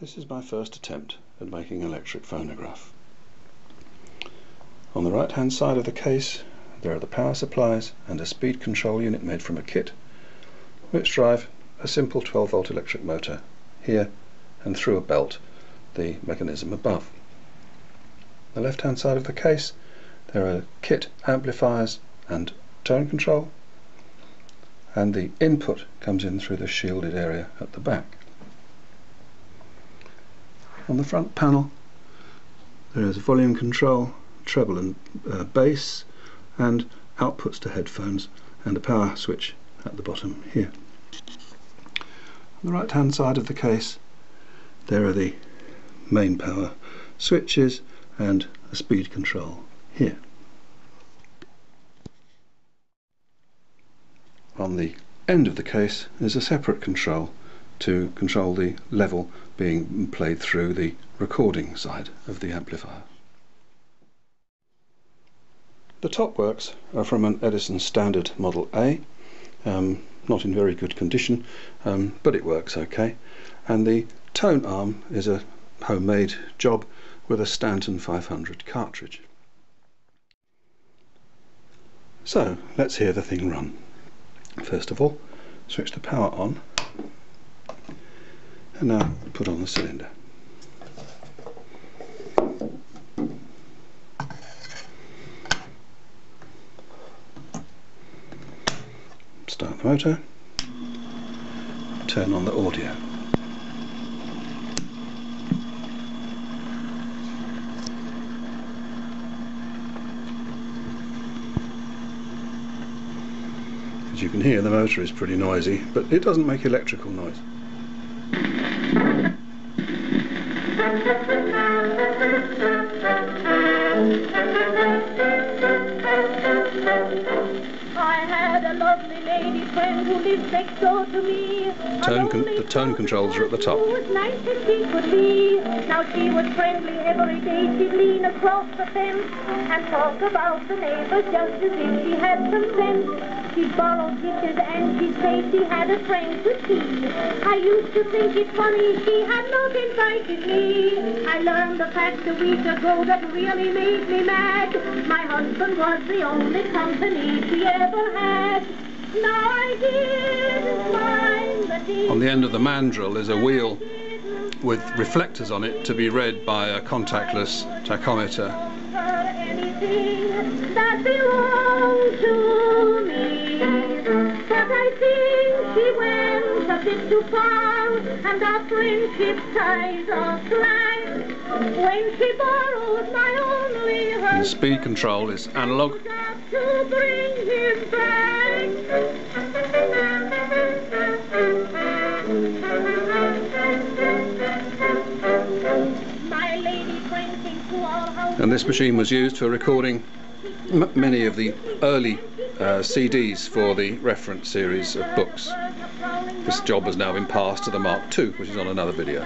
This is my first attempt at making an electric phonograph. On the right hand side of the case there are the power supplies and a speed control unit made from a kit which drive a simple 12 volt electric motor here and through a belt the mechanism above. The left hand side of the case there are kit amplifiers and tone control and the input comes in through the shielded area at the back. On the front panel there is volume control, treble and uh, bass and outputs to headphones and a power switch at the bottom here. On the right hand side of the case there are the main power switches and a speed control here. On the end of the case is a separate control to control the level being played through the recording side of the amplifier. The top works are from an Edison Standard Model A, um, not in very good condition, um, but it works okay. And the tone arm is a homemade job with a Stanton 500 cartridge. So let's hear the thing run. First of all, switch the power on and now put on the cylinder. Start the motor, turn on the audio. As you can hear the motor is pretty noisy but it doesn't make electrical noise. I had a lovely lady friend who lived next door to me. Tone the tone controls are at the top. Nice as she could be. Now she was friendly every day. She'd lean across the fence and talk about the neighbors just as if she had some sense. She'd borrow and she'd say she had a friend to see. I used to think it funny she had not invited me. I learned the fact a week ago that really made me mad. My husband was the only company she ever had. Now I didn't mind the On the end of the mandrel is a wheel with reflectors on it to be read by a contactless tachometer. But I think she went a bit too far, and our friendship ties are. When she borrowed my only The husband, speed control is analog. to bring him back. My lady friend came to our house. And this machine was used for recording m many of the early uh, CDs for the reference series of books. This job has now been passed to the Mark II, which is on another video.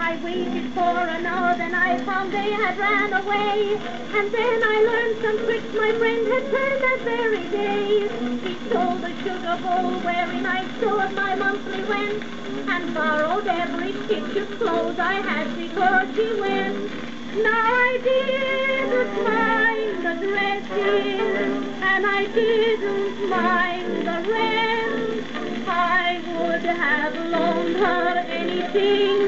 I waited for an hour, then I found they had ran away. And then I learned some tricks my friend had that very day. He sugar bowl wherein I stored my monthly rent, and borrowed every stitch of clothes I had before she went. Now I mind the dresses, and I didn't mind the rent. I would have loaned her anything,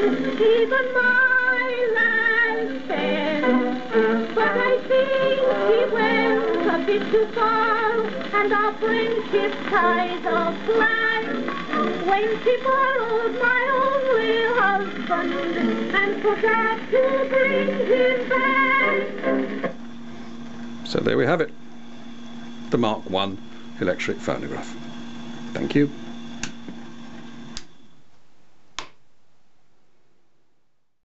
even my last cent. But I think she went a bit too far, and our friendship ties are flat. When she borrowed my only husband and forgot to bring him back. So there we have it. The Mark I electric phonograph. Thank you.